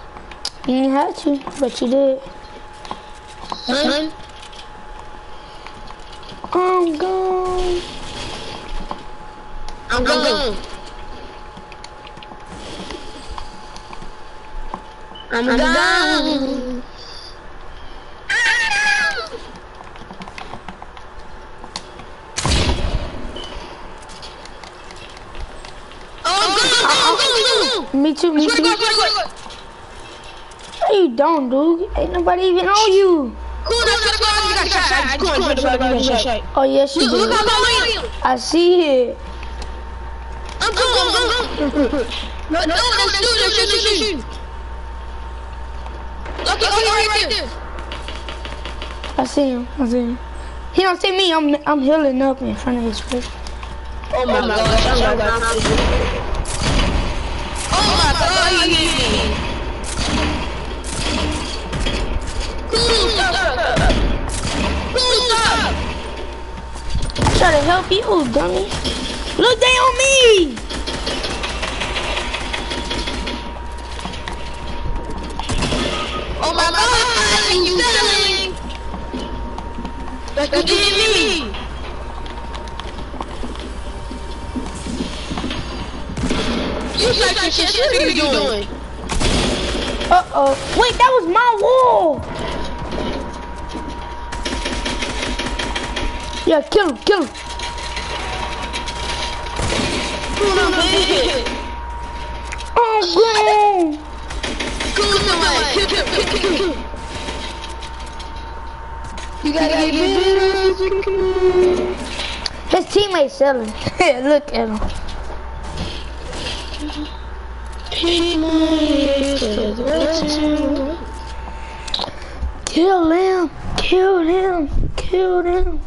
didn't have to, but you did.
Son,
I'm gone.
I'm gone. I'm gone. Oh.
No, you don't, dude. Ain't nobody even on you.
Cool, that's what you got shot. I just wanted to got shot.
Oh, yes, you
Look, look
did.
how low I.
I see it.
I'm going, I'm going. No, no, no, shoot, shoot, shoot, shoot, shoot. Lucky, lucky, right there.
I see him. I see him. He don't see me. I'm I'm healing up in front of his face.
Oh my gosh, I'm not Oh
Try to help you, dummy. Look, they on me.
Oh my god, you selling. Like you did me. You such shit, what are you doing?
Uh oh. Wait, that was my wall. Yeah, kill him, kill him.
Cool, I'm.
Oh, gone.
Cool, somebody. Kill, kill, kill, kill, kill. You gotta get better.
His teammate's selling. Look at him. Kill him. Kill him. Kill him.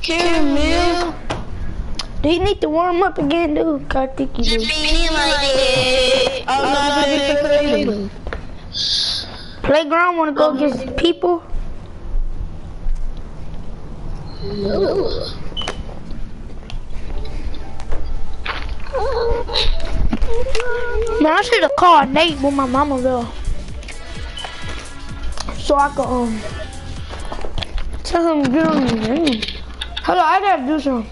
Caramel.
Do you need to warm up again, dude? I think you do.
Like it. I'm not ready for later.
Playground wanna go against people? Man, I should have called Nate with my mama though. So I could um tell him to get on the game. Hold on, I gotta do something.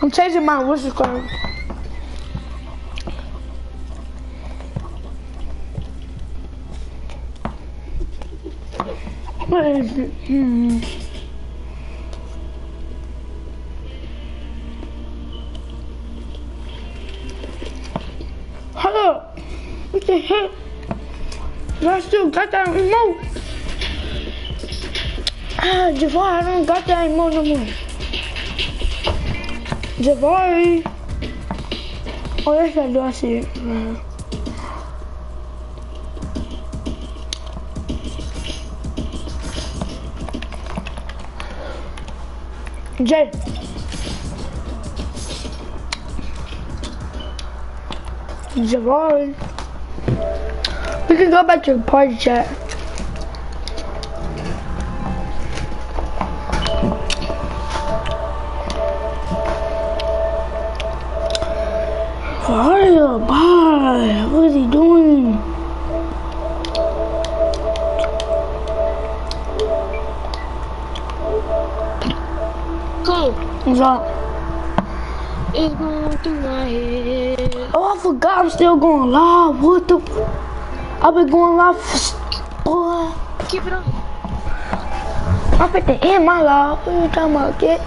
I'm changing my whistle card. What is it? Hmm. Up. What the heck? I still got that remote. Ah, Javar, I don't got that remote no more. Javari. Oh, yes, I do. I see it. Uh, Jay. Javari. We can go back to the party chat. Mario, bye. What is he doing?
Cool.
What's up?
It's going through my head.
Oh, I forgot I'm still going live. What the? I've been going live for, boy.
Keep it up.
I'm at the end my live. What are you talking about, kid?